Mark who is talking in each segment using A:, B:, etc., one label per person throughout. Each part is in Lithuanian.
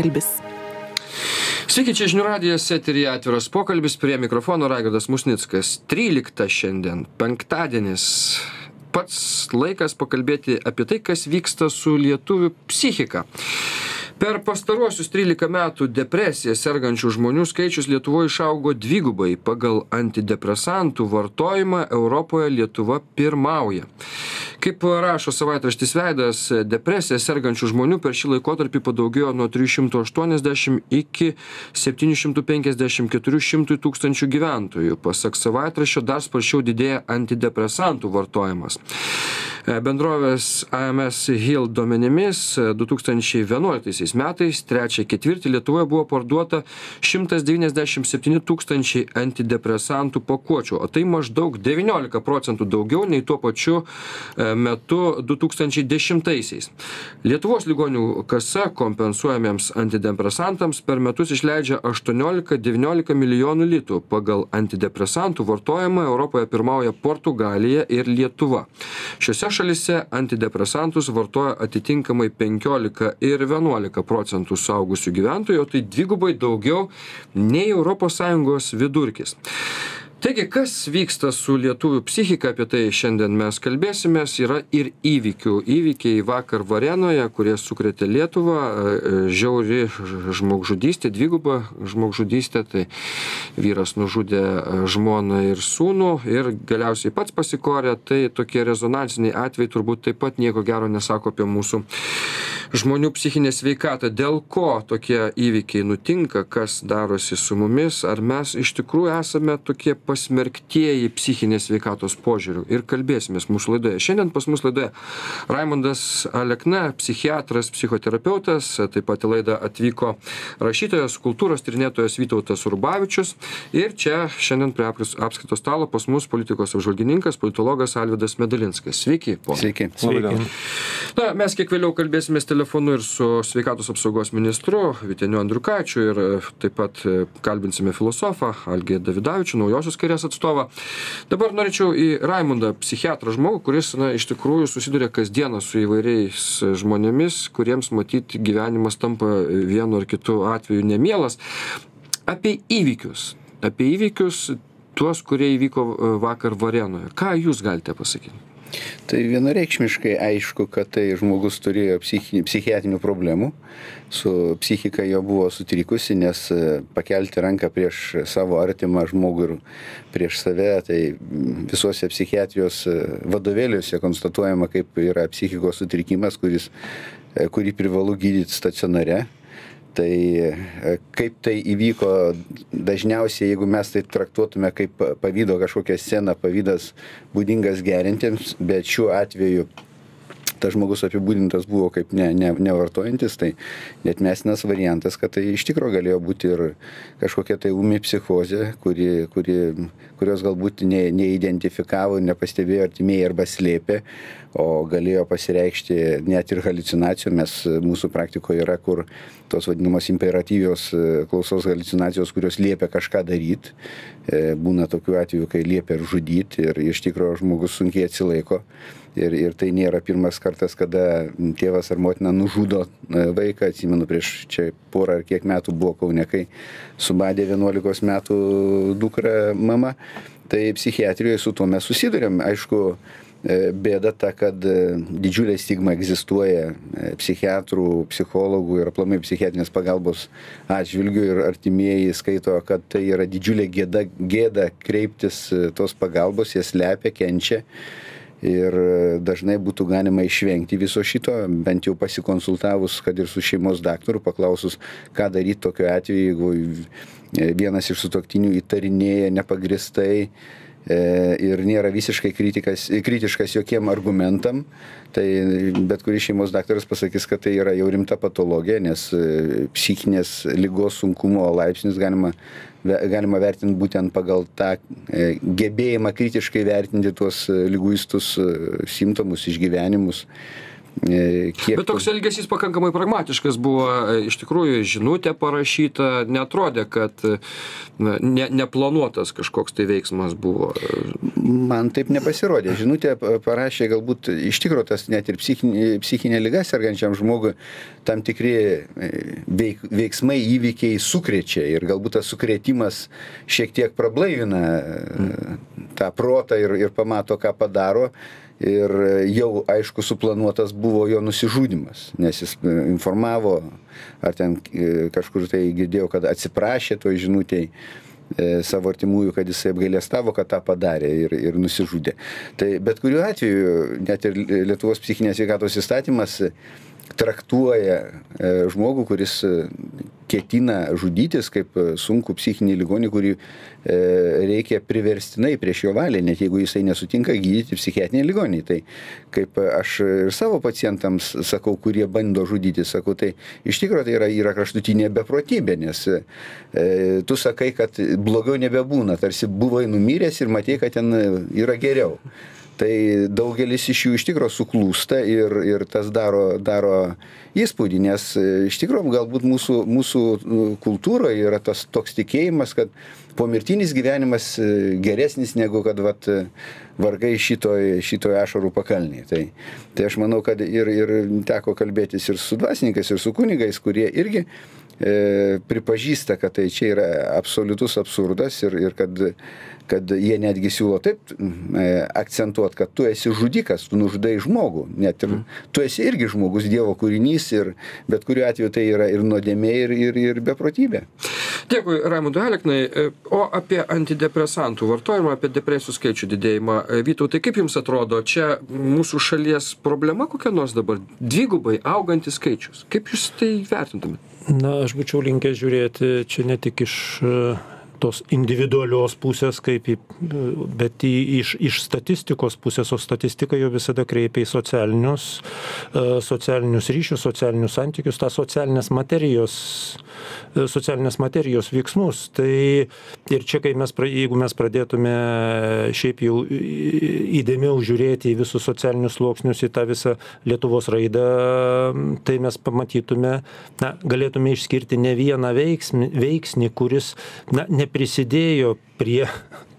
A: pokalbis.
B: Sveiki, čia žinių radijas, eterija atviras pokalbis, prie mikrofono Raigardas Musnickas. 13 šiandien, penktadienis. Pats laikas pakalbėti apie tai, kas vyksta su lietuvių psichika per pastaruosius trylika metų depresija sergančių žmonių skaičius lietuvoj išaugo dvigubai. Pagal antidepresantų vartojimą europoje lietuva pirmauja. Kaip rašo savaitraštis veidas depresija sergančių žmonių per šį laikotarpį padaugėjo nuo trijų šimtų aštuoniasdešim iki septynių šimtų penkiasdešim keturių šimtų tūkstančių gyventojų. Pasak savaitraščio dar sparčiau didėja antidepresantų vartojimas bendrovės AMS Hill duomenimis 2011 e, metais trečią ketvirtį Lietuvoje buvo parduota 197 tūkstančiai antidepresantų pakuočių, o tai maždaug 19 procentų daugiau nei tuo pačiu e, metu 2010-aisiais. Lietuvos ligonių kasa kompensuojamiems antidepresantams per metus išleidžia 18-19 milijonų litų. Pagal antidepresantų vartojimą Europoje pirmauja Portugalija ir Lietuva. Šiuose šalyse antidepresantus vartoja atitinkamai penkiolika ir vienuolika procentų suaugusių gyventojų o tai dvigubai daugiau nei sąjungos vidurkis taigi kas vyksta su lietuvių psichika apie tai šiandien mes kalbėsimės. Yra ir įvykių. Įvykiai vakar varėnoje kurie sukrėtė lietuvą. E, žiauri žmogžudystė dviguba žmogžudystė. Tai vyras nužudė e, žmoną ir sūnų. Ir galiausiai pats pasikorė. Tai tokie rezonansiniai atvejai turbūt taip pat nieko gero nesako apie mūsų žmonių psichinę sveikatą dėl ko tokie įvykiai nutinka kas darosi su mumis ar mes iš tikrųjų esame tokie pasmerktieji psichinės sveikatos požiūriu ir kalbėsimės mūsų laidoje. Šiandien pas mus laidoje Raimondas Alekna, psichiatras, psichoterapeutas, taip pat į laidą atvyko rašytojas, kultūros tyrinėtojas Vytautas Urbavičius ir čia šiandien prie apskaito stalo pas mus politikos apžvalgininkas, politologas Alvidas Medalinskas. Sveiki,
C: ponas. Sveiki.
B: Sveiki. Na, mes kiek vėliau kalbėsime telefonu ir su sveikatos apsaugos ministru Viteniu Andriukaičiu ir taip pat kalbinsime filosofą Algį Davidavičių, naujosios kairės atstovą. Dabar norėčiau į Raimundą, psichiatrą žmogų, kuris na, iš tikrųjų susiduria kasdieną su įvairiais žmonėmis, kuriems matyti gyvenimas tampa vienu ar kitu atveju nemielas. Apie įvykius. Apie įvykius tuos, kurie įvyko vakar Varenoje. Ką jūs galite pasakyti?
C: Tai vienareikšmiškai aišku, kad tai žmogus turėjo psichiatrinių problemų, su psichika jo buvo sutrikusi, nes e, pakelti ranką prieš savo artimą žmogų ir prieš save, tai visuose psichiatrijos e, vadovėliuose konstatuojama, kaip yra psichikos sutrikimas, kuris, e, kurį privalu gydyti stacionare tai e, kaip tai įvyko dažniausiai jeigu mes tai traktuotume kaip pavydo kažkokią sceną pavydas būdingas geriantiems bet šiuo atveju tas žmogus apibūdintas buvo kaip ne, ne, nevartojantis, tai net mesinas variantas, kad tai iš tikrųjų galėjo būti ir kažkokia tai umi psichozė, kuri, kuri, kurios galbūt ne, neidentifikavo, nepastebėjo artimieji arba slėpė, o galėjo pasireikšti net ir halucinacijų, mes mūsų praktikoje yra, kur tos vadinamos imperatyvios e, klausos halucinacijos, kurios liepia kažką daryti. E, būna tokių atvejų, kai liepia ir žudyti ir iš tikrųjų žmogus sunkiai atsilaiko. Ir ir tai nėra pirmas kartas kada tėvas ar motina nužudo e, vaiką. Atsimenu prieš čia porą ar kiek metų buvo kaune kai subadė vienuolikos metų dukrą mama. Tai psichiatrijoj su tuo mes susiduriam. Aišku bėda ta kad e, didžiulė stigma egzistuoja psichiatrų psichologų ir aplamai psichiatrinės pagalbos atžvilgiu ir artimieji skaito kad tai yra didžiulė gėda gėda kreiptis tos pagalbos jie slepia kenčia ir dažnai būtų galima išvengti viso šito bent jau pasikonsultavus kad ir su šeimos daktaru paklausus ką daryt tokiu atveju jeigu vienas iš sutuoktinių įtarinėja nepagrįstai E, ir nėra visiškai kritikas, kritiškas jokiem argumentam, tai bet kuris šeimos daktaras pasakys, kad tai yra jau rimta patologija, nes e, psichinės lygos sunkumo laipsnis galima, galima vertinti būtent pagal tą e, gebėjimą kritiškai vertinti tuos lyguistus simptomus, išgyvenimus. e, kiek...
B: Bet toks elgesys pakankamai pragmatiškas buvo, e, iš tikrųjų žinutė parašyta, netrodė, kad na, ne, neplanuotas kažkoks tai veiksmas buvo.
C: Man taip nepasirodė. Žinutė parašė galbūt iš tikrųjų tas net ir psichinė, psichinė lyga sergančiam žmogui tam tikri e, veik, veiksmai, įvykiai sukrečia ir galbūt tas sukretimas šiek tiek prablaivina tą protą ir, ir pamato, ką padaro ir jau aišku suplanuotas buvo jo nusižudymas nes jis e, informavo ar ten e, kažkur tai girdėjau kad atsiprašė toj žinutėj e, savo artimųjų, kad jisai apgailėstavo, kad tą padarė ir, ir nusižudė. Tai bet kuriuo atveju, net ir Lietuvos psichinės sveikatos įstatymas traktuoja žmogų, kuris ketina žudytis kaip e, sunkų psichinį ligonį, kurį e, reikia priverstinai prieš jo valią, net jeigu jisai nesutinka gydyti psichiatrinį ligonį. Tai kaip aš ir savo pacientams sakau, kurie bando žudyti, sakau, tai iš tikrųjų tai yra, yra kraštutinė beprotybė, nes e, tu sakai, kad blogiau nebebūna, tarsi buvai numiręs ir matei, kad ten yra geriau tai daugelis iš jų iš tikro suklūsta ir ir tas daro daro įspūdį nes e, iš tikro galbūt mūsų mūsų nu, kultūroj yra tas toks tikėjimas kad pomirtinis gyvenimas e, geresnis negu kad vat vargai šitoj šitoj ašarų pakalnėj tai tai aš manau kad ir ir teko kalbėtis ir su dvasininkais ir su kunigais kurie irgi e, pripažįsta kad tai čia yra absoliutus absurdas ir ir kad kad jie netgi siūlo taip e, akcentuot, kad tu esi žudikas, tu nužudai žmogų, net ir mm. tu esi irgi žmogus, Dievo kūrinys ir bet kuriuo atveju tai yra ir nuodėmė, ir, ir, ir beprotybė.
B: Dėkui, Raimondui Aleknai. E, o apie antidepresantų vartojimą, apie depresijų skaičių didėjimą. E, Vytautai, kaip Jums atrodo, čia mūsų šalies problema kokia nors dabar? Dvigubai augantis skaičius. Kaip Jūs tai vertintumėte?
A: Na, aš būčiau linkęs žiūrėti čia ne tik iš tos individualios pusės kaip į bet į iš iš statistikos pusės o statistika jau visada kreipia į socialinius e, socialinius ryšius socialinius santykius tą socialinės materijos e, socialinės materijos veiksmus. Tai ir čia mes jeigu mes pradėtume šiaip jau įdėmiau žiūrėti į visus socialinius sluoksnius į tą visą lietuvos raidą tai mes pamatytume na galėtume išskirti ne vieną veiksmį veiksnį kuris na ne neprisidėjo prie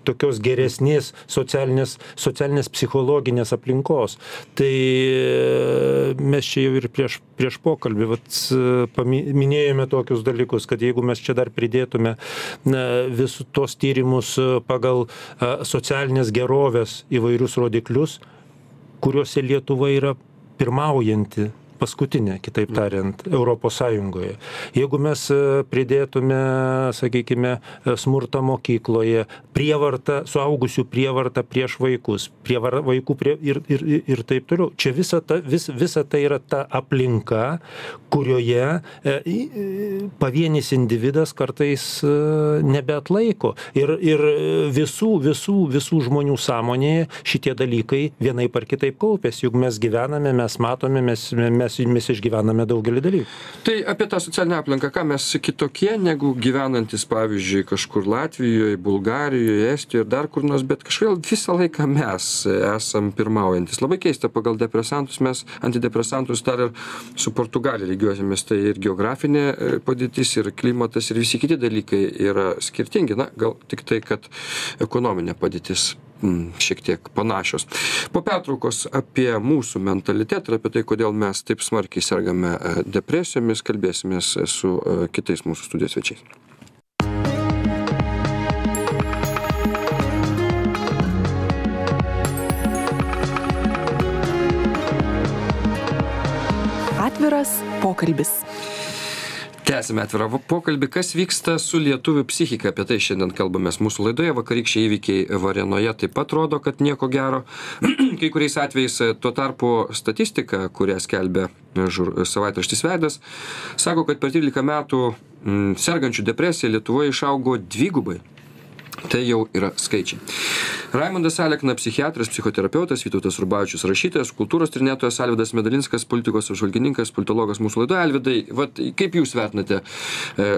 A: tokios geresnės socialinės, socialinės psichologinės aplinkos. Tai e, mes čia jau ir prieš, prieš pokalbį vat, minėjome tokius dalykus, kad jeigu mes čia dar pridėtume visus tos tyrimus pagal socialinės gerovės įvairius rodiklius, kuriuose Lietuva yra pirmaujanti paskutinė, kitaip tariant, Europos Sąjungoje. Jeigu mes e, pridėtume, sakykime, e, smurtą mokykloje, prievartą, suaugusių prievartą prieš vaikus, prievar, vaikų prie, ir, ir, ir taip toliau. Čia visa, ta, vis, visa tai yra ta aplinka, kurioje e, pavienis individas kartais nebeatlaiko. Ir, ir visų, visų, visų žmonių sąmonėje šitie dalykai vienaip ar kitaip kaupėsi. Juk mes gyvename, mes matome, mes, mes mes mes išgyvename daugelį dalykų.
B: Tai apie tą socialinę aplinką, ką mes kitokie negu gyvenantis, pavyzdžiui, kažkur Latvijoje, Bulgarijoje, Estijoje ir dar kur nors, bet kažkaip visą laiką mes esam pirmaujantis. Labai keista, pagal depresantus mes antidepresantus dar ir su Portugalija lygiuosimės, tai ir geografinė e, padėtis, ir klimatas, ir visi kiti dalykai yra skirtingi. Na, gal tik tai, kad ekonominė padėtis šiek tiek panašios. Po pertraukos apie mūsų mentalitetą ir apie tai, kodėl mes taip smarkiai sergame e, depresijomis, kalbėsimės su e, kitais mūsų studijos svečiais.
D: Atviras pokalbis
B: tęsiame atvirą pokalbį. Kas vyksta su lietuvių psichika? Apie tai šiandien kalbamės mūsų laidoje. Vakarykščiai įvykiai varėnoje taip pat rodo kad nieko gero. Kai kuriais atvejais tuo tarpu statistika kurią skelbia žur savaitraštis veidas sako kad per trylika metų sergančių depresija lietuvoje išaugo dvigubai Tai jau yra skaičiai. Raimondas Alekna, psichiatras, psichoterapeutas, Vytautas Rubavičius, rašytojas, kultūros trinėtojas, Alvidas Medalinskas, politikos apžvalgininkas, politologas mūsų laidoje. Alvidai, vat, kaip Jūs vertinate e,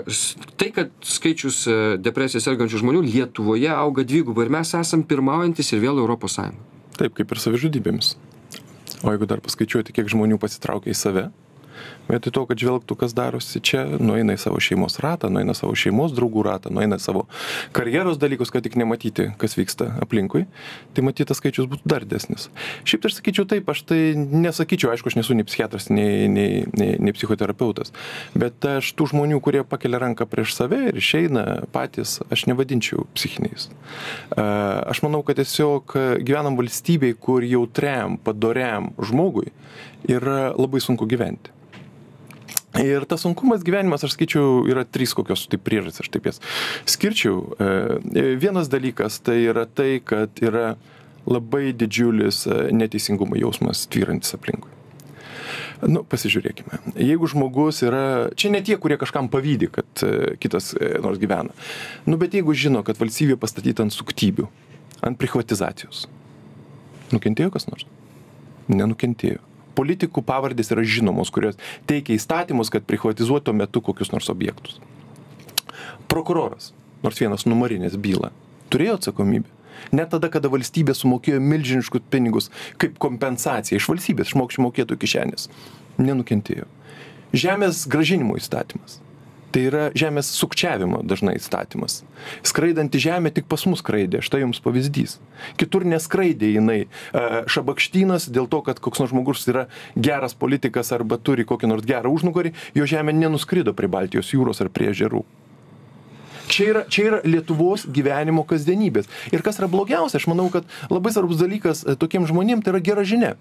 B: tai, kad skaičius e, depresiją sergančių žmonių Lietuvoje auga dvigubai ir mes esam pirmaujantis ir vėl Europos Sąjunga?
E: Taip, kaip ir savižudybėmis. o jeigu dar paskaičiuoti kiek žmonių pasitraukia į save vietoj to kad žvelgtų kas darosi čia nueina į savo šeimos ratą nueina savo šeimos draugų ratą nueina savo karjeros dalykus kad tik nematyti kas vyksta aplinkui tai matyt tas skaičius būtų dar didesnis. Šiaip tai aš sakyčiau taip aš tai nesakyčiau aišku aš nesu nei psichiatras nei nei nei nei psichoterapeutas bet aš tų žmonių kurie pakelia ranką prieš save ir išeina patys aš nevadinčiau psichiniais. Aš manau kad tiesiog gyvenam valstybėj kur jautriam padoriam žmogui yra labai sunku gyventi ir tas sunkumas gyvenimas aš sakyčiau yra trys kokios tai priežastys aš taip jas skirčiau. E, vienas dalykas tai yra tai kad yra labai didžiulis e, neteisingumo jausmas tvyrantis aplinkui. Nu pasižiūrėkime. Jeigu žmogus yra čia ne tie kurie kažkam pavydi kad e, kitas nors gyvena. Nu bet jeigu žino kad valstybė pastatyta ant suktybių ant prichvatizacijos nukentėjo kas nors? Nenukentėjo politikų pavardės yra žinomos, kurios teikia įstatymus, kad privatizuotų metu kokius nors objektus. Prokuroras, nors vienas numarinės bylą, turėjo atsakomybę. Net tada, kada valstybė sumokėjo milžiniškus pinigus kaip kompensacija iš valstybės, iš mokesčių mokėtojų kišenės, nenukentėjo. Žemės gražinimo įstatymas tai yra žemės sukčiavimo dažnai įstatymas. Skraidanti žemė tik pas mus skraidė štai jums pavyzdys. Kitur neskraidė jinai šabakštynas dėl to kad koks nors žmogus yra geras politikas arba turi kokį nors gerą užnugarį jo žemė nenuskrido prie baltijos jūros ar prie ežerų. Čia yra čia yra lietuvos gyvenimo kasdienybės. Ir kas yra blogiausia aš manau kad labai svarbus dalykas e, tokiem žmonėm tai yra gera žinia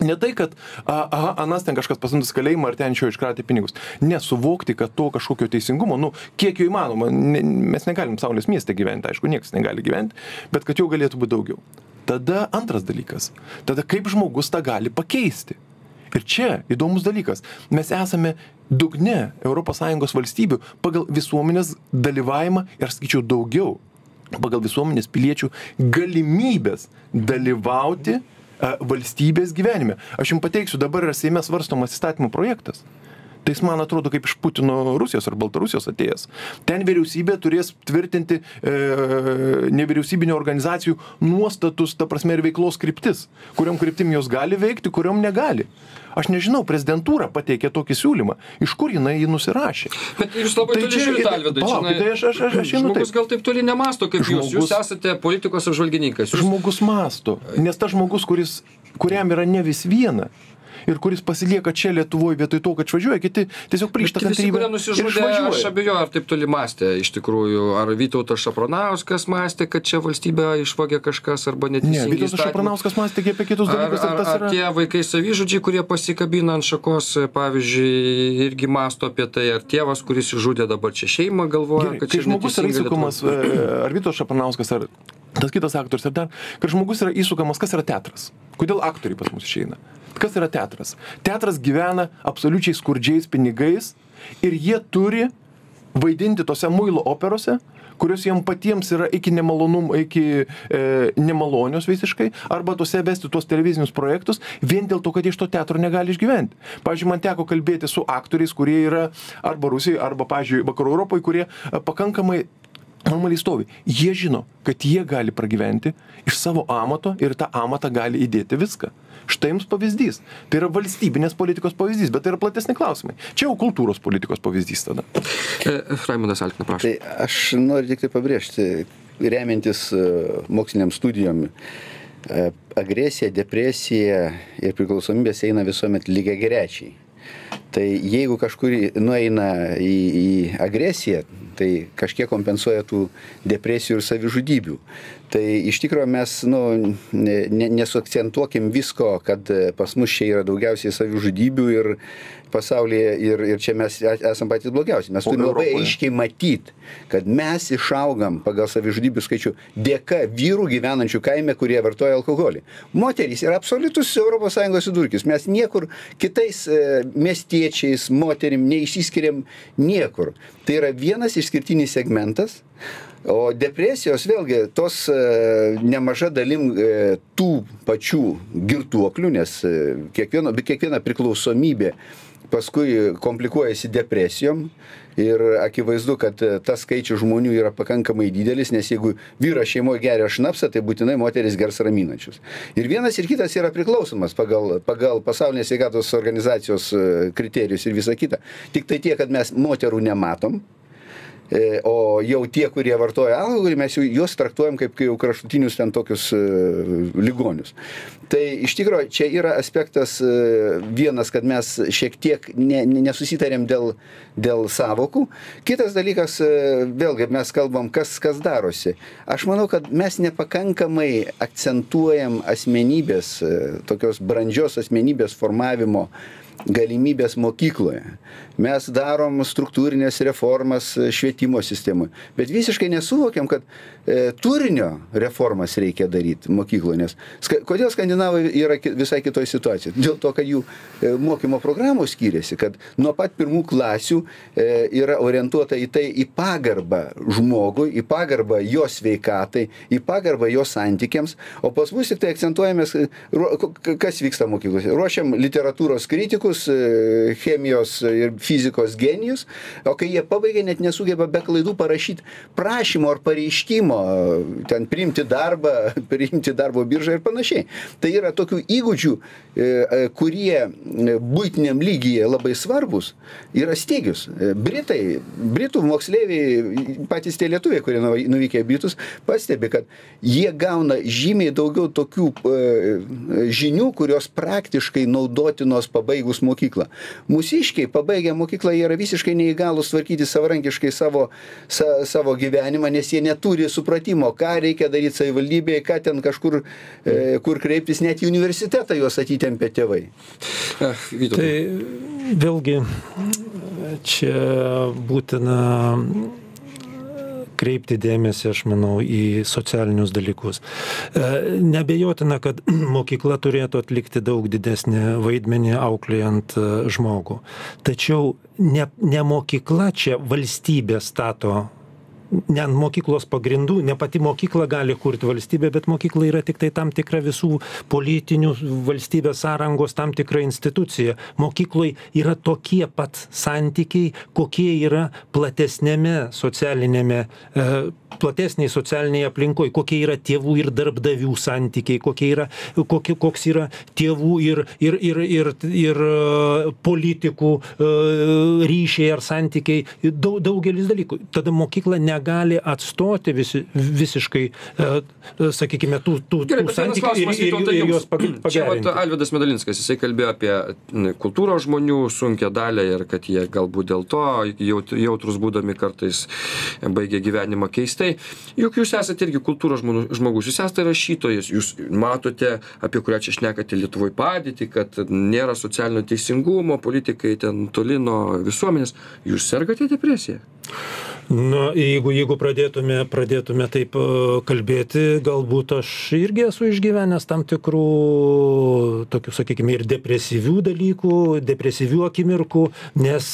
E: ne tai kad a aha anas ten kažkas pasodintas į kalėjimą ar ten iš jo iškratė pinigus. Ne suvokti kad to kažkokio teisingumo nu kiek jo įmanoma ne mes negalim saulės mieste gyventi aišku niekas negali gyvent bet kad jo galėtų būt daugiau. Tada antras dalykas. Tada kaip žmogus tą gali pakeisti. Ir čia įdomus dalykas. Mes esame dugne sąjungos valstybių pagal visuomenės dalyvavimą ir sakyčiau daugiau pagal visuomenės piliečių galimybes dalyvauti valstybės gyvenime. Aš jums pateiksiu, dabar yra Seime svarstomas įstatymų projektas. Tai jis man atrodo kaip iš Putino Rusijos ar Baltarusijos atėjęs. Ten vyriausybė turės tvirtinti e, nevyriausybinio organizacijų nuostatus, ta prasme ir veiklos kryptis, kuriam kryptim jos gali veikti, kuriam negali. Aš nežinau, prezidentūra pateikė tokį siūlymą, iš kur jinai jį nusirašė.
B: Bet jūs labai tai toli žiūrite,
E: tai aš, aš, aš, aš
B: žmogus
E: taip.
B: gal taip toli nemasto kaip žmogus, jūs. Jūs esate politikos apžvalgininkas. Jūs...
E: Žmogus masto, nes tas žmogus, kuris, kuriam yra ne vis viena, ir kuris pasilieka čia Lietuvoje vietoj to, kad išvažiuoja, kiti tiesiog priešta
B: nusižudė, aš abejoju, ar taip toli mąstė iš tikrųjų, ar Vytautas Šapranauskas mąstė, kad čia valstybė išvagė kažkas arba neteisingai.
E: Ne, Vytautas Šapranauskas mąstė apie kitus dalykus.
B: Ar, ar, ar yra... tie vaikai savyžudžiai, kurie pasikabina ant šakos, pavyzdžiui, irgi masto apie tai, ar tėvas, kuris išžudė dabar čia šeimą, galvoja,
E: Gerai,
B: kad čia
E: žmogus yra įsukamas, e, ar Vytautas Šapranauskas, ar tas kitas aktorius, ar dar, kad žmogus yra įsukamas, kas yra teatras. Kodėl aktoriai pas mus išeina? Kas yra teatras? Teatras gyvena absoliučiai skurdžiais pinigais ir jie turi vaidinti tose muilo operose, kurios jiem patiems yra iki nemalonum, iki e, nemalonios visiškai, arba tose vesti tuos televizinius projektus, vien dėl to, kad iš to teatro negali išgyventi. Pavyzdžiui, man teko kalbėti su aktoriais, kurie yra arba Rusijoje, arba, pavyzdžiui, Vakarų Europoje, kurie e, pakankamai normaliai stovi. Jie žino, kad jie gali pragyventi iš savo amato ir tą amatą gali įdėti viską. Štai jums pavyzdys. Tai yra valstybinės politikos pavyzdys, bet tai yra platesni klausimai. Čia jau kultūros politikos pavyzdys tada.
B: E, Raimondas Alkina, prašau.
C: Tai aš noriu tik tai pabrėžti, remiantis e, moksliniam studijom, e, agresija, depresija ir priklausomybės eina visuomet lygiai gerečiai. Tai jeigu kažkur nueina į, į agresiją, tai kažkiek kompensuoja tų depresijų ir savižudybių. Tai iš tikro mes nu ne ne nesuakcentuokim visko kad pas mus čia yra daugiausiai savižudybių ir pasaulyje ir ir čia mes esam patys blogiausi. Mes turim labai aiškiai matyt kad mes išaugam pagal savižudybių skaičių dėka vyrų gyvenančių kaime kurie vartoja alkoholį. Moterys yra absoliutus sąjungos vidurkis. Mes niekur kitais e, miestiečiais moterim neišsiskiriam niekur. Tai yra vienas išskirtinis segmentas. O depresijos vėlgi tos e, nemaža dalim e, tų pačių girtuoklių nes e, kiekvieno kiekviena priklausomybė paskui komplikuojasi depresijom. Ir akivaizdu kad tas skaičius žmonių yra pakankamai didelis nes jeigu vyras šeimoj geria šnapsą tai būtinai moteris gers raminančius. Ir vienas ir kitas yra priklausomas pagal pagal pasaulinės sveikatos organizacijos kriterijus ir visa kita. Tiktai tiek kad mes moterų nematom o jau tie, kurie vartoja alkoholį, mes juos traktuojam kaip jau kraštutinius ten tokius e, ligonius. Tai iš tikrųjų čia yra aspektas e, vienas, kad mes šiek tiek ne, nesusitarėm dėl, dėl savokų. Kitas dalykas, vėlgi mes kalbam, kas, kas darosi. Aš manau, kad mes nepakankamai akcentuojam asmenybės, tokios brandžios asmenybės formavimo galimybės mokykloje. Mes darom struktūrinės reformas švietimo sistemoje, bet visiškai nesuvokiam, kad e, turinio reformas reikia daryti mokykloje. Nes ska, kodėl skandinavai yra visai kitoje situacijoje? Dėl to, kad jų e, mokymo programos skiriasi, kad nuo pat pirmų klasių e, yra orientuota į tai, į pagarbą žmogui, į pagarbą jo sveikatai, į pagarbą jo santykiams, o pas mus tik tai akcentuojamės, kas vyksta mokyklose. Ruošiam literatūros kritikus, e, chemijos ir fizikos genijus, o kai jie pabaigia, net nesugeba be klaidų parašyti prašymo ar pareiškimo, ten priimti darbą, priimti darbo biržą ir panašiai. Tai yra tokių įgūdžių, e, e, kurie būtiniam lygyje labai svarbus, yra stygius. Britai, Britų moksleiviai, patys tie lietuviai, kurie nuvykę Britus, pastebi, kad jie gauna žymiai daugiau tokių žinių, kurios praktiškai naudotinos pabaigus baigus mokyklą. Mūsiškiai, pabaigę mokyklą, jie yra visiškai neįgalus tvarkyti savarankiškai savo, sa, savo gyvenimą, nes jie neturi supratimo, ką reikia daryti savivaldybėje, ką ten kažkur, e, kur kreiptis, net į universitetą juos atitempė tėvai.
A: Eh, tai vėlgi čia būtina kreipti dėmesį, aš manau, į socialinius dalykus. E, nebejotina, kad mokykla turėtų atlikti daug didesnį vaidmenį auklėjant e, žmogų. Tačiau ne, ne mokykla čia valstybė stato ne ant mokyklos pagrindų, ne pati mokykla gali kurti valstybę, bet mokykla yra tik tai tam tikra visų politinių valstybės sąrangos tam tikra institucija. Mokykloje yra tokie pat santykiai, kokie yra platesnėme socialinėme, e, platesniai socialiniai aplinkoje, kokie yra tėvų ir darbdavių santykiai, kokie yra, kokie, koks yra tėvų ir, ir, ir, ir, ir e, politikų e, ryšiai ar santykiai, daug, daugelis dalykų. Tada mokykla ne negali atstoti visi, visiškai, e, sakykime, tų, tų, tų santykių ir, ir, ir, juos pagerinti.
B: Čia vat, Alvidas Medalinskas, jisai kalbėjo apie kultūros žmonių sunkia dalį ir kad jie galbūt dėl to jautrus būdami kartais baigia gyvenimą keistai. Juk jūs esate irgi kultūros žmogus, jūs esate rašytojas, jūs matote, apie kurią čia šnekate Lietuvoje padėtį, kad nėra socialinio teisingumo, politikai ten toli nuo visuomenės. Jūs sergate depresiją?
A: Na jeigu jeigu pradėtume pradėtume taip e, kalbėti galbūt aš irgi esu išgyvenęs tam tikrų tokių sakykime ir depresyvių dalykų depresyvių akimirkų nes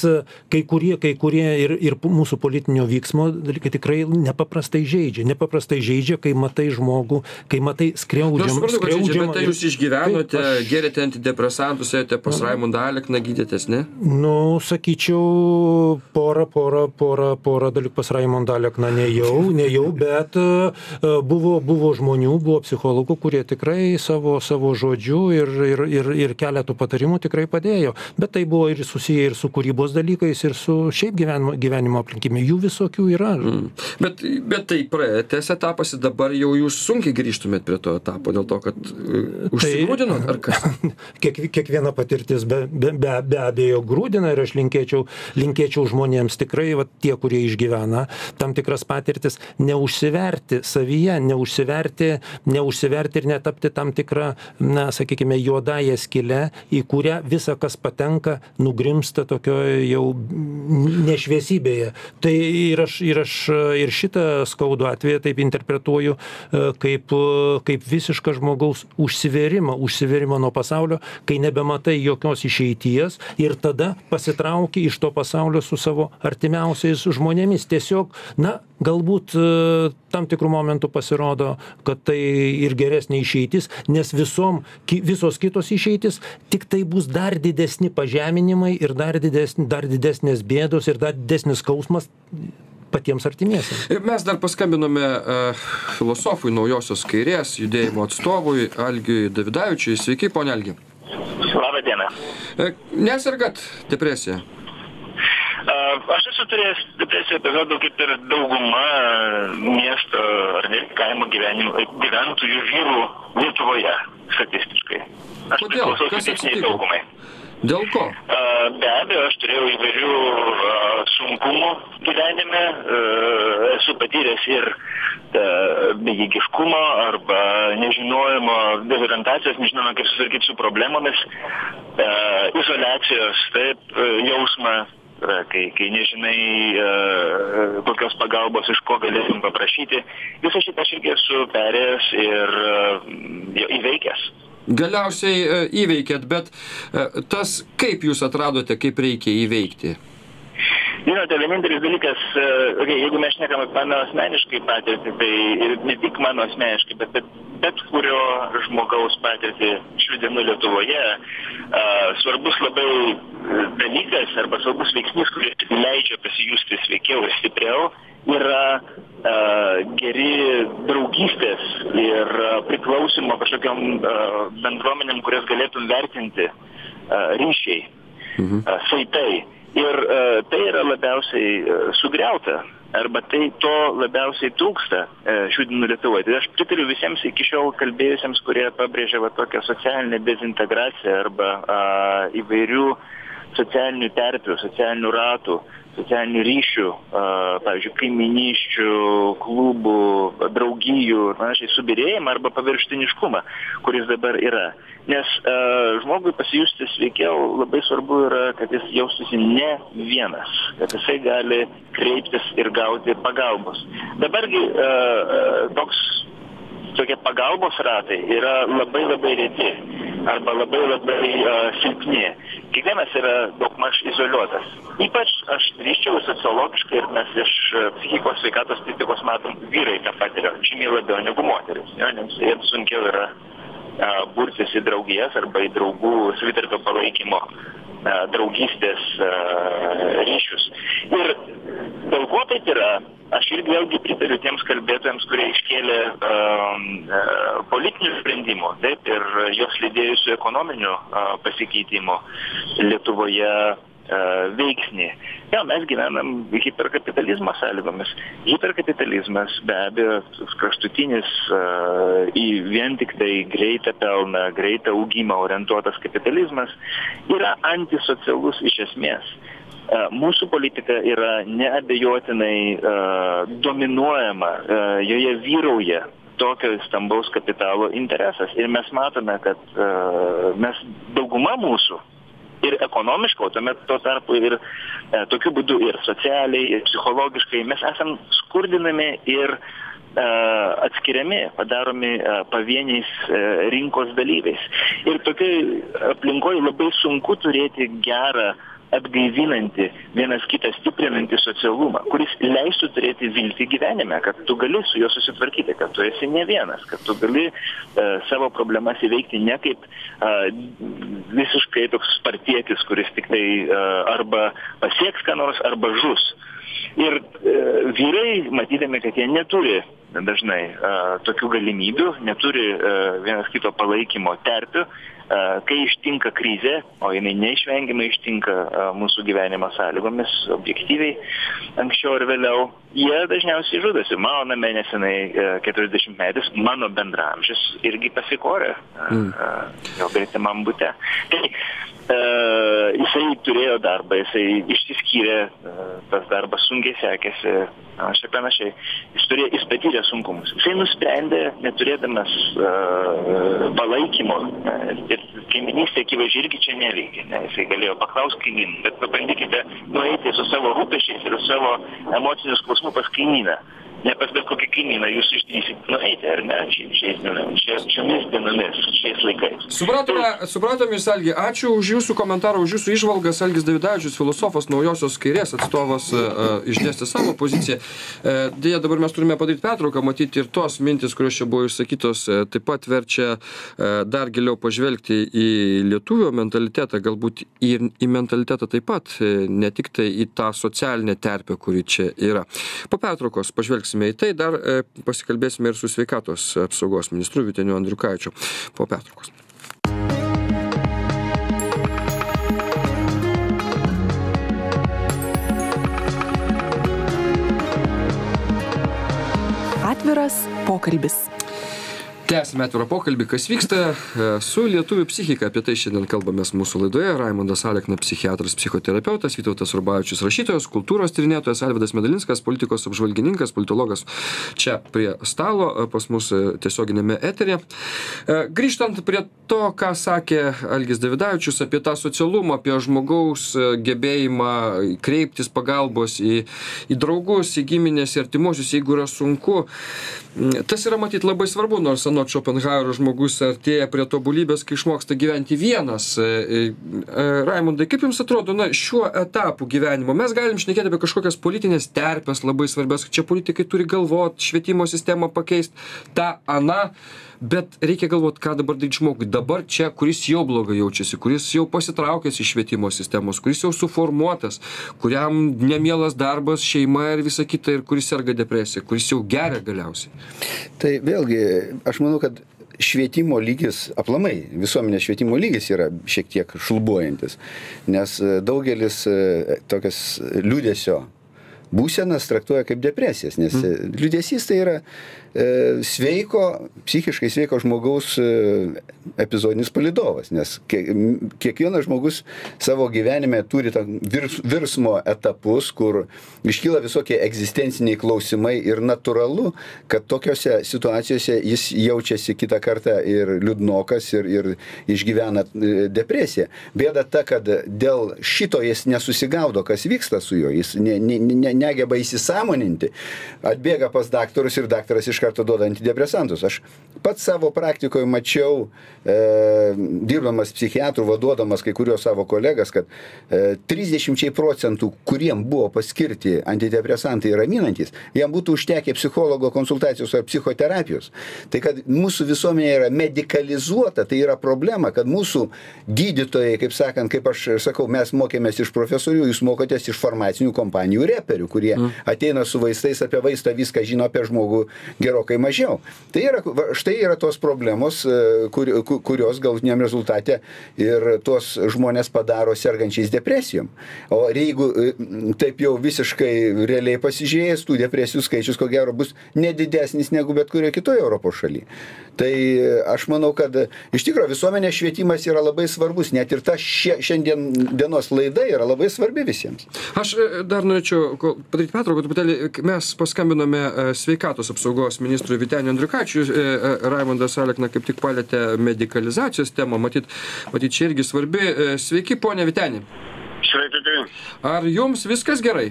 A: kai kurie kai kurie ir ir mūsų politinio vyksmo dalykai tikrai nepaprastai žeidžia. Nepaprastai žeidžia kai matai žmogų kai matai skriaudžiam skriaudžiamą
B: bet tai jūs išgyvenote gėrėte antidepresantus ėjote pas raimundą alekną gydėtės ne?
A: Nu sakyčiau porą porą porą porą dalykų lyg pas Raimondą Alekną nejau, nejau, bet e, e, buvo, buvo žmonių, buvo psichologų, kurie tikrai savo, savo žodžiu ir, ir, ir, ir keletų patarimų tikrai padėjo. Bet tai buvo ir susiję ir su kūrybos dalykais, ir su šiaip gyvenimo, gyvenimo aplinkimi. Jų visokių yra. Mm.
B: Bet, bet tai praėjęs etapas dabar jau jūs sunkiai grįžtumėt prie to etapo, dėl to, kad e, užsigrūdinot ar kas?
A: Kiek, kiekviena patirtis be, be, be, be abejo grūdina ir aš linkėčiau, linkėčiau žmonėms tikrai, va, tie, kurie išgyvena išgyvena tam tikras patirtis, neužsiverti savyje, neužsiverti, neužsiverti ir netapti tam tikrą, na, sakykime, juodąją skilę, į kurią visa, kas patenka, nugrimsta tokioje jau nešviesybėje. Tai ir aš, ir aš ir šitą skaudų atveju taip interpretuoju e, kaip, kaip visišką žmogaus užsiverimą, užsiverimą nuo pasaulio, kai nebematai jokios išeities ir tada pasitrauki iš to pasaulio su savo artimiausiais žmonėmis jis tiesiog na galbūt e, tam tikru momentu pasirodo kad tai ir geresnė išeitis nes visom ki visos kitos išeitys tiktai bus dar didesni pažeminimai ir dar didesni dar didesnės bėdos ir dar didesnis skausmas patiems artimiesiems.
B: Ir mes dar paskambinome uh, filosofui naujosios kairės judėjimo atstovui Algiui Davidavičiui. Sveiki, ponia Algi.
F: Labą dieną.
B: E, Nesirgat depresija?
F: Aš esu turėjęs depresijų epizodų kaip ir dauguma miesto ar net kaimo gyvenimo gyventojų vyrų Lietuvoje statistiškai. Aš
B: Kodėl?
F: priklausau
B: Kas atsitiko?
F: daugumai.
B: Dėl ko?
F: Be abejo, aš turėjau įvairių sunkumų gyvenime, a, esu patyręs ir a, bejėgiškumo arba nežinojimo, dezorientacijos, nežinoma kaip susitvarkyti su problemomis, izolacijos, taip, jausmą, kai, kai nežinai, a, kokios pagalbos iš ko galėtum paprašyti. Visą šitą aš irgi esu perėjęs ir įveikęs.
B: Galiausiai e, įveikėt, bet e, tas, kaip jūs atradote, kaip reikia įveikti?
F: Žinote, vienintelis dalykas, e, okay, jeigu mes šnekam apie mano asmeniškai patirtį, tai ir ne tik mano asmeniškai, bet bet, bet kurio žmogaus patirtį šių dienų Lietuvoje, a, svarbus labai e, dalykas arba svarbus veiksnys, kuris leidžia pasijusti sveikiau ir stipriau, yra a, geri draugystės ir a, priklausimo kažkokiam a, bendruomenėm, kurias galėtum vertinti a, ryšiai, a, saitai. Ir e, tai yra labiausiai e, sugriauta. Arba tai to labiausiai trūksta e, šių dienų Lietuvoje. Tai aš pritariu visiems iki šiol kalbėjusiems, kurie pabrėžia va tokią socialinę dezintegraciją arba a, įvairių socialinių terpių, socialinių ratų, socialinių ryšių, pavyzdžiui, kaiminiščių, klubų, draugijų ir panašiai subirėjimą arba paviršutiniškumą, kuris dabar yra. Nes žmogui pasijusti sveikiau labai svarbu yra, kad jis jaustųsi ne vienas, kad jisai gali kreiptis ir gauti pagalbos. Dabargi a, a, toks tokie pagalbos ratai yra labai labai reti arba labai labai uh, silpni. Kiekvienas yra daugmaž izoliuotas. Ypač aš drįščiau sociologiškai ir mes iš uh, psichikos sveikatos kritikos matom, vyrai tą patiria žymiai labiau negu moteris. Jo, nes jiems sunkiau yra uh, burtis į draugijas arba į draugų savitarpio palaikymo uh, draugystės uh, ryšius. Ir ko taip yra, aš irgi vėlgi pritariu tiems kalbėtojams, kurie iškėlė um, uh, politinių sprendimų, taip, ir jos lydėjusių ekonominių pasikeitimų Lietuvoje veiksnį. Ja, mes gyvenam hiperkapitalizmo sąlygomis. Hiperkapitalizmas be abejo kraštutinis uh, į vien tik tai greitą pelną, greitą augimą orientuotas kapitalizmas yra antisocialus iš esmės. E, Mūsų politika yra neabejotinai uh, dominuojama, uh, joje vyrauja tokio stambaus kapitalo interesas. Ir mes matome, kad uh, mes dauguma mūsų ir ekonomiškai, o tuomet tuo tarpu ir e, tokiu būdu ir socialiai, ir psichologiškai mes esam skurdinami ir e, atskiriami, padaromi e, pavieniais e, rinkos dalyviais. Ir tokiai aplinkoje labai sunku turėti gerą atgaivinantį, vienas kitą stiprinantį socialumą, kuris leistų turėti viltį gyvenime, kad tu gali su juo susitvarkyti, kad tu esi ne vienas, kad tu gali uh, savo problemas įveikti ne kaip uh, visiškai toks spartietis, kuris tik tai uh, arba pasieks ką nors, arba žus. Ir e, vyrai, matydami, kad jie neturi dažnai e, tokių galimybių, neturi e, vienas kito palaikymo terpių, e, kai ištinka krizė, o jinai neišvengiamai ištinka e, mūsų gyvenimo sąlygomis, objektyviai, anksčiau ar vėliau, jie dažniausiai žudosi. Mano name nesenai e, 40 metais, mano bendramžis irgi pasikorė mm. e, jo greitimam būte. Tai, e, jisai turėjo darbą, jisai išsiskyrė, e, tas darbas sunkiai sekėsi, ir panašiai. Jis, turėjo, jis patyrė sunkumus. Jisai nusprendė, neturėdamas uh, palaikymo, uh, ir kaiminystė akivaizdžiai irgi čia neveikia. Ne? Jisai galėjo paklausti kaimynų, bet pabandykite nueiti su savo rūpešiais ir su savo emociniu skausmu pas kaimyną. Ne pas bet kokį kaimyną jūs išdrįsit nueiti, ar ne, šiais dienomis, šiomis dienomis, šiais laikais.
B: Supratome, supratome jūs, Algi. Ačiū už jūsų komentarą, už jūsų išvalgas. Algis Davidavičius, filosofas, naujosios kairės atstovas, uh, išdėstė savo poziciją. Uh, Dėja, dabar mes turime padaryti pertrauką, matyti ir tos mintis, kurios čia buvo išsakytos, uh, taip pat verčia dar giliau pažvelgti į lietuvio mentalitetą, galbūt į, į mentalitetą taip pat, ne tik tai į tą socialinę terpę, kuri čia yra. Po pertraukos pažvelgsime į tai, dar uh, pasikalbėsime ir su sveikatos apsaugos ministru Viteniu Andriukaičiu po pertraukos.
D: Atviras pokalbis.
B: Tęsime atvirą pokalbį, kas vyksta e, su lietuvių psichika. Apie tai šiandien kalbamės mūsų laidoje. Raimondas Alekna, psichiatras, psichoterapeutas, Vytautas Urbavičius, rašytojas, kultūros tyrinėtojas, Alvidas Medalinskas, politikos apžvalgininkas, politologas čia prie stalo e, pas mus e, tiesioginėme eterė. Grįžtant prie to, ką sakė Algis Davidavičius apie tą socialumą, apie žmogaus gebėjimą kreiptis pagalbos į, į draugus, į giminės, į artimuosius, jeigu yra sunku. Tas yra matyti labai svarbu, nors anot Schopenhauerio žmogus artėja prie tobulybės, kai išmoksta gyventi vienas. E, e, Raimondai, kaip Jums atrodo, na, šiuo etapu gyvenimo mes galim šnekėti apie kažkokias politinės terpės labai svarbias, čia politikai turi galvoti, švietimo sistemą pakeisti, tą, aną bet reikia galvot ką dabar daryt žmogui dabar čia kuris jau blogai jaučiasi kuris jau pasitraukęs iš švietimo sistemos kuris jau suformuotas kuriam nemielas darbas šeima ir visa kita ir kuris serga depresija kuris jau geria galiausiai
C: Tai vėlgi, aš manau, kad švietimo lygis, aplamai visuomenės švietimo lygis yra šiek tiek šlubuojantis, nes e, daugelis e, tokias liūdėsio būsenas traktuoja kaip depresijas, nes mm. liūdėsys tai yra E, sveiko, psichiškai sveiko žmogaus e, epizodinis palidovas, nes kiekvienas žmogus savo gyvenime turi virs, virsmo etapus, kur iškyla visokie egzistenciniai klausimai ir natūralu, kad tokiuose situacijose jis jaučiasi kitą kartą ir liūdnokas ir, ir išgyvena e, depresiją. Bėda ta, kad dėl šito jis nesusigaudo, kas vyksta su juo, jis ne, ne, ne, negeba įsisamoninti, atbėga pas daktarus ir daktaras iš karto duoda antidepresantus. Aš pats savo praktikoje mačiau, e, dirbdamas psichiatrų, vaduodamas kai kurios savo kolegas, kad e, 30 procentų, kuriem buvo paskirti antidepresantai raminantis, jam būtų užtekę psichologo konsultacijos ar psichoterapijos. Tai kad mūsų visuomenė yra medicalizuota, tai yra problema, kad mūsų gydytojai, kaip sakant, kaip aš sakau, mes mokėmės iš profesorių, jūs mokotės iš farmacinių kompanijų reperių, kurie mm. ateina su vaistais apie vaistą, viską žino apie žmogų gerokai mažiau. Tai yra, va, štai yra tos problemos, e, kur, kurios galutiniam rezultate ir tuos žmonės padaro sergančiais depresijom. O jeigu e, taip jau visiškai realiai pasižiūrėjęs, tų depresijų skaičius ko gero bus nedidesnis negu bet kurioje kitoje Europos šalyje. Tai e, aš manau, kad iš tikrųjų visuomenės švietimas yra labai svarbus, net ir ta šia, šiandien dienos laida yra labai svarbi visiems.
B: Aš dar norėčiau padaryti pertrauką, truputėlį mes paskambinome sveikatos apsaugos ministrui vyteniui andriukaičiui e, e, raimundas alekna kaip tik palietė medikalizacijos temą. Matyt matyt čia irgi svarbi. E, sveiki pone vyteni.
G: Sveiki,
B: ar jums viskas gerai?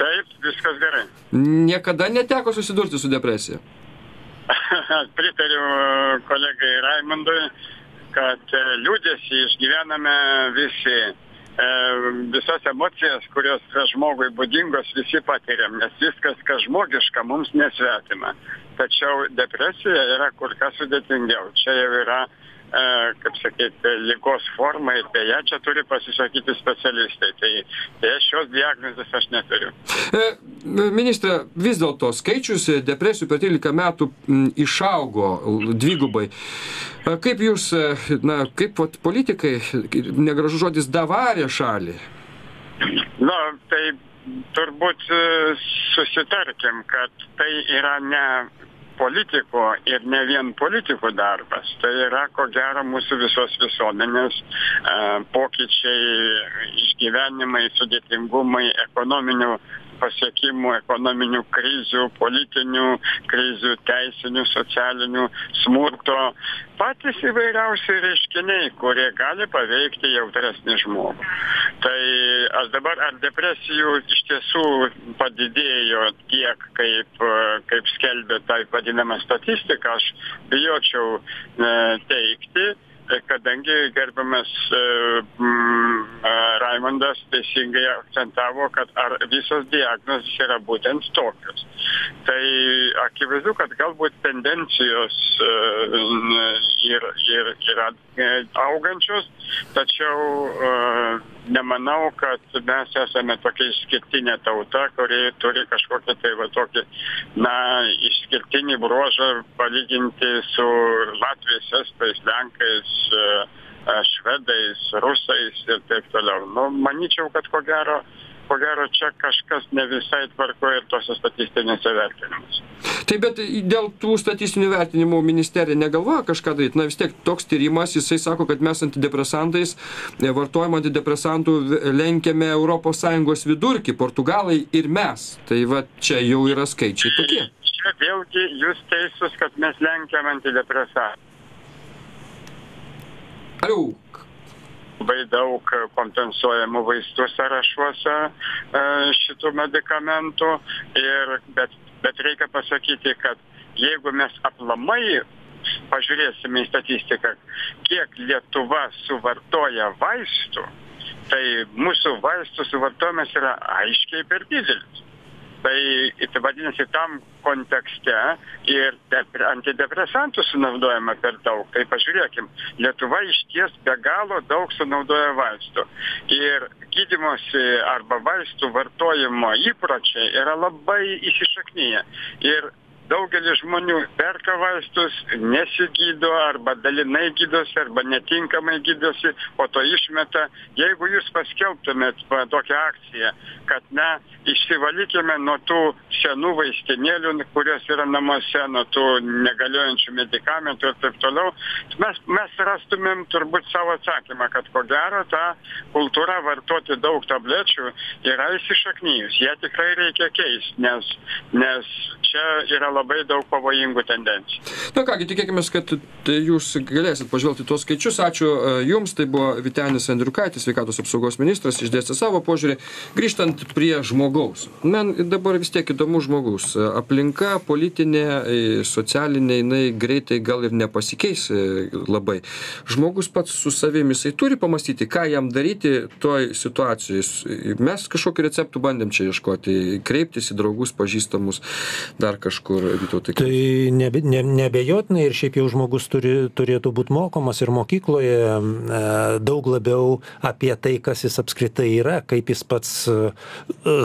G: Taip, viskas gerai.
B: Niekada neteko susidurti su depresija?
G: Pritariu kolegai Raimondui, kad liūdėsi išgyvename visi visas emocijas, kurios žmogui būdingos, visi patiriam, nes viskas, kas žmogiška, mums nesvetima. Tačiau depresija yra kur kas sudėtingiau. Čia jau yra e, kaip sakyti, lygos forma ir ją čia turi pasisakyti specialistai. Tai, tai šios diagnozės aš neturiu.
B: E, ministrė, vis dėlto skaičius depresijų per 13 metų išaugo dvigubai. Kaip jūs, na, kaip vat, politikai, negražu žodis, davarė šalį?
G: Na, tai turbūt e, susitarkim, kad tai yra ne politikų ir ne vien politikų darbas. Tai yra, ko gero, mūsų visos visuomenės e, pokyčiai, išgyvenimai, sudėtingumai, ekonominių pasiekimų ekonominių krizių politinių krizių teisinių socialinių smurto. Patys įvairiausi reiškiniai kurie gali paveikti jautresnį žmogų. Tai aš dabar ar depresijų iš tiesų padidėjo tiek kaip kaip skelbia ta vadinama statistika aš bijočiau e, teigti kadangi gerbiamas e, e, Raimondas teisingai akcentavo, kad ar visos diagnozės yra būtent tokios. Tai akivaizdu, kad galbūt tendencijos e, ir, ir, yra augančios, tačiau nemanau, kad mes esame tokia išskirtinė tauta, kuri turi kažkokį tai va tokį, na, išskirtinį bruožą palyginti su Latvijos, Estais, Lenkais, švedais, rusais ir taip toliau. Nu, manyčiau, kad ko gero, ko gero čia kažkas ne visai tvarkoja ir tose statistinėse vertinimuose.
B: Taip, bet dėl tų statistinių vertinimų ministerija negalvoja kažką daryti. Na vis tiek toks tyrimas, jisai sako, kad mes antidepresantais, e, vartojimo antidepresantų lenkiame ES vidurkį, portugalai ir mes. Tai va čia jau yra skaičiai tokie.
G: Čia vėlgi jūs teisus, kad mes lenkiam antidepresantų.
B: Aliau,
G: labai daug kompensuojamų vaistų sąrašuose e, šitų medikamentų. Ir bet bet reikia pasakyti kad jeigu mes aplamai pažiūrėsime į statistiką kiek lietuva suvartoja vaistų tai mūsų vaistų suvartojimas yra aiškiai per didelis tai tai vadinasi tam kontekste ir depre antidepresantų sunaudojama per daug. Tai pažiūrėkim lietuva išties be galo daug sunaudoja vaistų. Ir gydymosi arba vaistų vartojimo įpročiai yra labai įsišakniję. Ir daugelis žmonių perka vaistus nesigydo arba dalinai gydosi arba netinkamai gydosi po to išmeta. Jeigu jūs paskelbtumėt va tokią akciją kad na išsivalykime nuo tų senų vaistinėlių kurios yra namuose nuo tų negaliojančių medikamentų ir taip toliau mes mes rastumėm turbūt savo atsakymą kad ko gero ta kultūra vartoti daug tablečių yra įsišaknijus. Ją tikrai reikia keist nes nes čia yra labai daug pavojingų tendencijų.
B: Na kągi, tikėkime, kad tai jūs galėsit pažvelgti tuos skaičius. Ačiū e, Jums, tai buvo Vitenis Andriukaitis, sveikatos apsaugos ministras, išdėstė savo požiūrį. Grįžtant prie žmogaus. Man dabar vis tiek įdomu žmogus. Aplinka politinė, e, socialinė, jinai greitai gal ir nepasikeis e, labai. Žmogus pats su savimi, jisai turi pamastyti, ką jam daryti toj situacijai. Mes kažkokiu receptu bandėm čia ieškoti, kreiptis į draugus, pažįstamus, dar kažkur vytautai
A: tai nebe ne neabejotinai ir šiaip jau žmogus turi turėtų būt mokomas ir mokykloje e, daug labiau apie tai kas jis apskritai yra kaip jis pats e,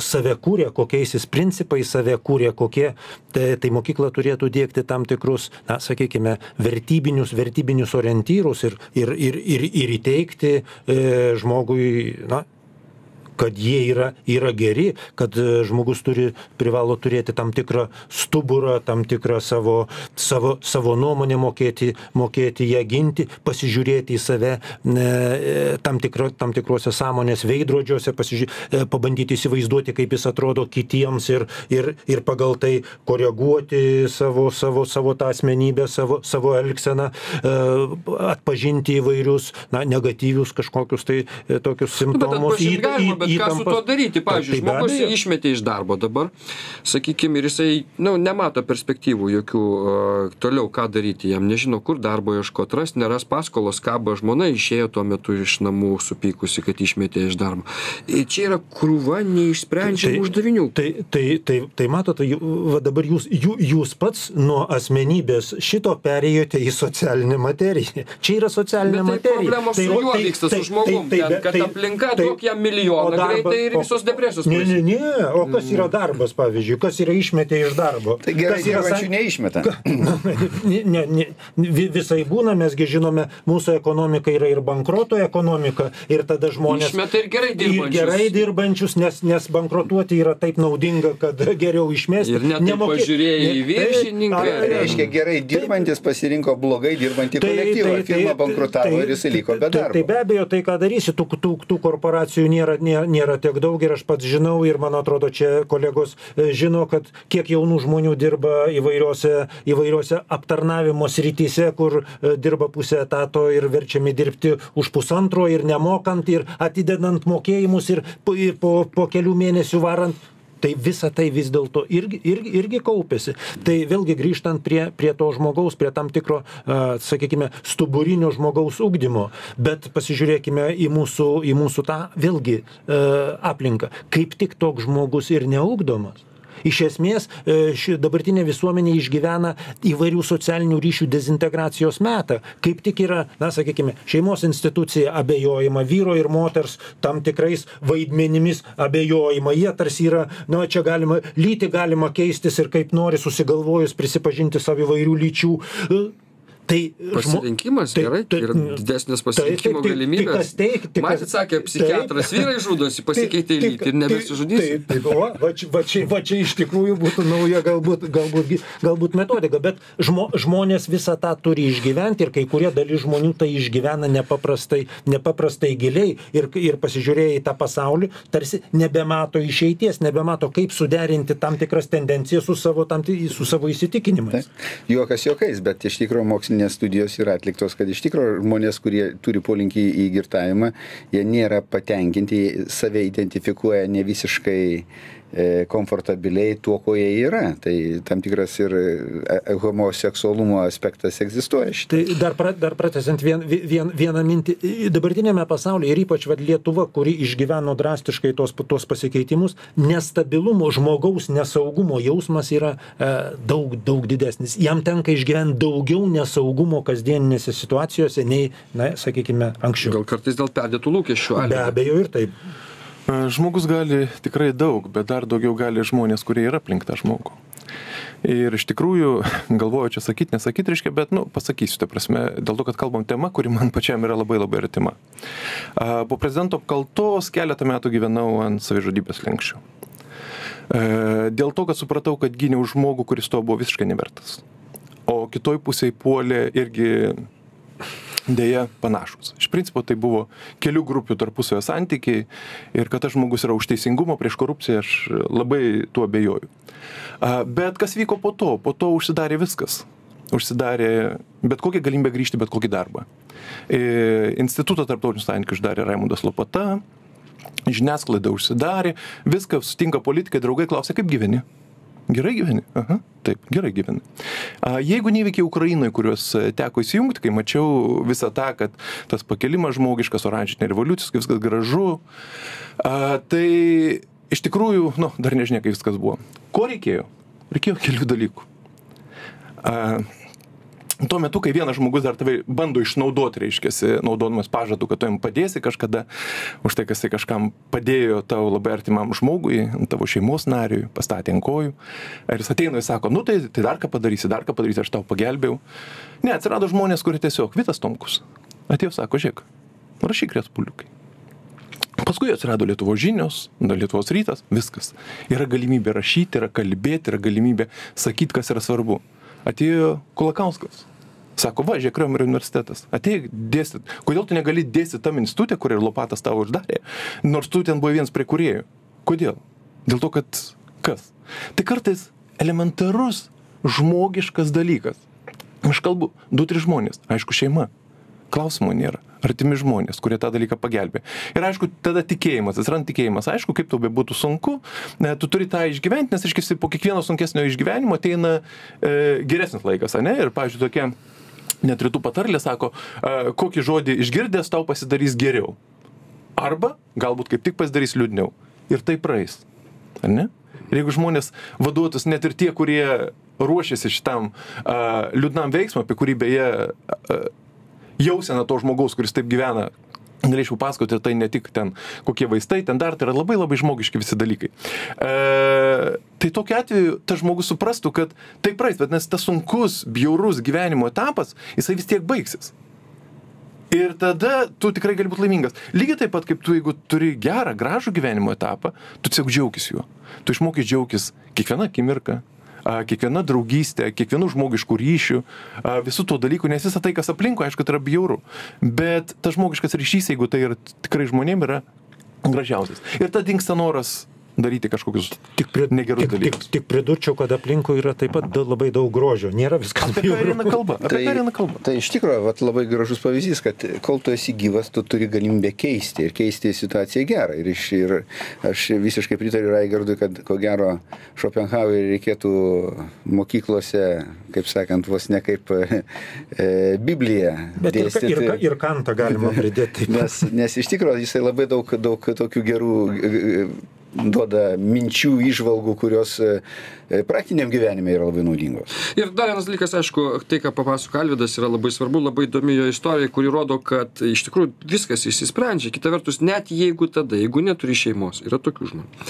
A: save kūrė kokiais jis principais save kūrė kokie tai tai mokykla turėtų diegti tam tikrus na sakykime vertybinius vertybinius orientyrus ir ir ir ir ir įteigti e, žmogui na kad jie yra yra geri kad e, žmogus turi privalo turėti tam tikrą stuburą tam tikrą savo savo savo nuomonę mokėti mokėti ją ginti pasižiūrėti į save e, tam tikra tam tikruose sąmonės veidrodžiuose pasižiū e, pabandyti įsivaizduoti kaip jis atrodo kitiems ir ir ir pagal tai koreguoti savo savo savo tą asmenybę savo savo elgseną atpažinti įvairius na negatyvius kažkokius tai tokius
B: Nu, bet
A: simptomus
B: bet ką su tuo daryti? Pavyzdžiui,
A: Tai
B: žmogus išmetė iš darbo dabar, sakykime, ir jisai, nu, nemato perspektyvų jokių uh, toliau, ką daryti jam, nežino, kur darbo ieškoti, ras, neras paskolos, kabo žmona išėjo tuo metu iš namų supykusi, kad išmetė iš darbo. Ir čia yra krūva neišsprendžiamų uždavinių.
A: Tai, tai, tai, tai matote, va dabar jūs, jų, jūs pats nuo asmenybės šito perėjote į socialinę materiją. Čia yra socialinė
B: Bet tai
A: materija.
B: problemos su
A: o
B: juo vyksta, su žmogum, ten, kad aplinka duok jam milijoną
A: o
B: greitai ir visos depresijos
A: Ne, ne, ne, o kas yra darbas, pavyzdžiui, kas yra išmetė iš darbo?
C: Tai gerai,
A: Kas yra
C: dirbančių
A: san-
C: neišmeta.
A: ne, ne, ne, vi- visai būna, mesgi žinome, mūsų ekonomika yra ir bankroto ekonomika ir tada žmonės...
B: Išmeta ir gerai
A: Ir
B: dirbančius.
A: gerai dirbančius, nes, nes bankrotuoti yra taip naudinga, kad geriau išmesti.
B: Ir net pažiūrėję į viršininką, ir-
A: ar-
C: Reiškia, gerai dirbantis pasirinko blogai dirbantį
A: Tai-
C: kolektyvą.
A: tai-
C: Firma
A: tai-
C: bankrutavo
A: tai-
C: ir jisai liko be
A: tai- Tai
C: darbo.
A: be abejo, tai ką darysi, tų, tų, tų korporacijų nėra, nėra, nėra tiek daug ir aš pats žinau ir man atrodo čia kolegos e, žino kad kiek jaunų žmonių dirba įvairiose įvairiose aptarnavimo srityse kur e, dirba pusę etato ir verčiami dirbti už pusantro ir nemokant ir atidedant mokėjimus ir po po po kelių mėnesių varant tai visa tai vis dėlto irgi irgi irgi kaupiasi. Tai vėlgi grįžtant prie prie to žmogaus prie tam tikro a sakykime stuburinio žmogaus ugdymo. Bet pasižiūrėkime į mūsų į mūsų tą vėlgi a aplinką. Kaip tik toks žmogus ir neugdomas iš esmės e, ši dabartinė visuomenė išgyvena įvairių socialinių ryšių dezintegracijos metą. Kaip tik yra na sakykime šeimos institucija abejojama vyro ir moters tam tikrais vaidmenimis abejojama. Jie tarsi yra na čia galima lytį galima keistis ir kaip nori susigalvojus prisipažinti savo įvairių lyčių. E, tai
B: Pasirinkimas
A: tai-
B: gerai,
A: tai-
B: yra didesnės
A: tai-
B: pasirinkimo
A: tai- tai-
B: galimybės.
A: tai kas teik- tai kas-
B: Matėt, sakė, psichiatras
A: taip.
B: vyrai žudosi, pasikeitė
A: Tai- tai-
B: lytį ir nebesižudys.
A: Taip, taip, va, va, čia, va, čia, va čia iš tikrųjų būtų nauja galbūt, galbūt, galbūt metodika, bet žmo, žmonės visą tą turi išgyventi ir kai kurie dalis žmonių tai išgyvena nepaprastai, nepaprastai giliai ir, ir pasižiūrėję į tą pasaulį, tarsi nebemato išeities, nebemato kaip suderinti tam tikras tendencijas su savo, tam, su savo įsitikinimais.
C: Taip. Juokas juokais, bet iš tikrųjų mokslinės studijos yra atliktos, kad iš tikrųjų žmonės, kurie turi polinkį į girtavimą, jie nėra patenkinti, save identifikuoja ne visiškai komfortabiliai tuo, ko jie yra. Tai tam tikras ir e, e, homoseksualumo aspektas egzistuoja. Šitą.
A: Tai dar, pra, dar pratesiant vien, vien, vieną mintį, dabartinėme pasaulyje ir ypač vad Lietuva, kuri išgyveno drastiškai tos, tos pasikeitimus, nestabilumo, žmogaus nesaugumo jausmas yra e, daug, daug didesnis. Jam tenka išgyventi daugiau nesaugumo kasdieninėse situacijose nei, na, sakykime, anksčiau.
B: Gal kartais dėl perdėtų lūkesčių.
A: Be abejo ir taip.
E: Žmogus gali tikrai daug, bet dar daugiau gali žmonės, kurie yra aplink tą žmogų. Ir iš tikrųjų, galvoju čia sakyti, nesakyti, reiškia, bet, nu, pasakysiu, ta prasme, dėl to, kad kalbam tema, kuri man pačiam yra labai labai artima. Po prezidento apkaltos keletą metų gyvenau ant savižudybės lenkščių. Dėl to, kad supratau, kad gyniau žmogų, kuris to buvo visiškai nevertas. O kitoj pusėje puolė irgi dėja panašus. Iš principo tai buvo kelių grupių tarpusavio santykiai ir kad tas žmogus yra už teisingumą prieš korupciją, aš labai tuo abejoju. Bet kas vyko po to? Po to užsidarė viskas. Užsidarė bet kokia galimybė grįžti bet kokį darbą. E, Institutą tarptautinių santykių uždarė Raimundas Lopata, žiniasklaida užsidarė, viską sutinka politikai, draugai klausia, kaip gyveni. Gerai gyveni? Aha, taip, gerai gyveni. Jeigu nevykiai Ukrainoje, kuriuos e, teko įsijungti, kai mačiau visą tą, kad tas pakelimas žmogiškas, oranžinė revoliucija, viskas gražu, tai iš tikrųjų, nu, dar nežinia, kaip viskas buvo. Ko reikėjo? Reikėjo kelių dalykų. Tuo metu, kai vienas žmogus dar tave bando išnaudoti, reiškia, naudodamas pažadu, kad tu jam padėsi kažkada, už tai, kas tai kažkam padėjo tavo labai artimam žmogui, tavo šeimos nariui, pastatė ant kojų. Ir jis ateina ir sako, nu tai, tai dar ką padarysi, dar ką padarysi, aš tau pagelbėjau. Ne, atsirado žmonės, kurie tiesiog, Vitas Tomkus, atėjo, sako, žiūrėk, rašyk respublikai. Paskui atsirado Lietuvos žinios, Lietuvos rytas, viskas. Yra galimybė rašyti, yra kalbėti, yra galimybė sakyti, kas yra svarbu. Atėjo Kulakauskas. Sako, va, žiūrėk, Riomerio universitetas. Ateik dėstyt. Kodėl tu negali dėstyti tam institutė, kur ir Lopatas tavo uždarė, nors tu ten buvai vienas prie kuriejų? Kodėl? Dėl to, kad kas? Tai kartais elementarus žmogiškas dalykas. Aš kalbu, du, trys žmonės, aišku, šeima. Klausimo nėra. Artimi žmonės, kurie tą dalyką pagelbė. Ir aišku, tada tikėjimas, atsiranda tikėjimas. Aišku, kaip tau bebūtų sunku, ne, tu turi tą išgyventi, nes, aiškiai, po kiekvieno sunkesnio išgyvenimo ateina e, geresnis laikas, ne? Ir, pavyzdžiui, tokie net rytų patarlė sako, e, kokį žodį išgirdęs tau pasidarys geriau. Arba galbūt kaip tik pasidarys liūdniau. Ir tai praeis. Ar ne? Ir jeigu žmonės vaduotus, net ir tie, kurie ruošiasi šitam uh, liūdnam veiksmui, apie kurį beje uh, jausena to žmogaus, kuris taip gyvena, galėčiau pasakoti, tai ne tik ten kokie vaistai, ten dar tai yra labai labai žmogiški visi dalykai. E, tai tokiu atveju tas žmogus suprastų, kad tai praeis, bet nes tas sunkus, bjaurus gyvenimo etapas, jisai vis tiek baigsis. Ir tada tu tikrai gali būti laimingas. Lygiai taip pat, kaip tu, jeigu turi gerą, gražų gyvenimo etapą, tu tiesiog džiaugis juo. Tu išmokys džiaugis kiekvieną akimirką, kiekviena draugystė, kiekvienų žmogiškų ryšių, visų to dalykų, nes visą tai, kas aplinkui, aišku, tai yra bjauru. Bet tas žmogiškas ryšys, jeigu tai yra tikrai žmonėm, yra gražiausias. Ir tada dinksta noras daryti kažkokius
A: Tik, pri,
E: negerus
A: tik, tik,
E: dalykus.
A: tik pridurčiau, kad aplinkui yra taip pat labai daug grožio. Nėra viskas
E: Apie ką eina kalba? Apie ką eina kalba?
C: tai iš tikrųjų, vat, labai gražus pavyzdys, kad kol tu esi gyvas, tu turi galimybę keisti ir keisti situaciją gerą. Ir, iš, ir aš visiškai pritariu Raigardui, kad ko gero Schopenhauerį reikėtų mokyklose, kaip sakant, vos ne kaip e, Bibliją
A: Bet ir,
C: dėstyti.
A: ir, ir kantą galima pridėti.
C: Nes, nes iš tikrųjų jisai labai daug, daug tokių gerų e, duoda minčių, išvalgų, kurios e, praktiniam gyvenime yra labai naudingos.
B: Ir dar vienas dalykas, aišku, tai, ką papasako Alvidas, yra labai svarbu, labai įdomi jo istorija, kuri rodo, kad iš tikrųjų viskas išsisprendžia. Kita vertus, net jeigu tada, jeigu neturi šeimos, yra tokių žmonių,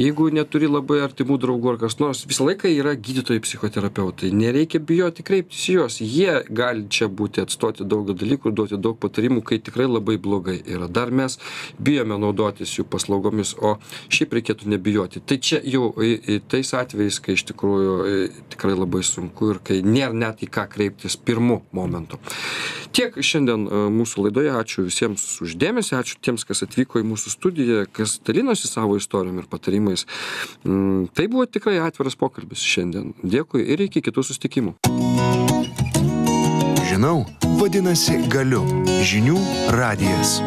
B: jeigu neturi labai artimų draugų ar kas nors, visą laiką yra gydytojai, psichoterapeutai, nereikia bijoti kreiptis į juos, jie gali čia būti atstoti daug dalykų, duoti daug patarimų, kai tikrai labai blogai yra. Dar mes bijome naudotis jų paslaugomis, o šiaip reikėtų nebijoti. Tai čia jau tais atvejais, kai iš tikrųjų e, tikrai labai sunku ir kai nėra net į ką kreiptis pirmu momentu. Tiek šiandien e, mūsų laidoje. Ačiū visiems uždėmesi, ačiū tiems, kas atvyko į mūsų studiją, kas dalinosi savo istorijom ir patarimais. Mm, Tai buvo tikrai atviras pokalbis šiandien. Dėkui ir iki kitų sustikimų.
H: Žinau, vadinasi galiu. Žinių radijas.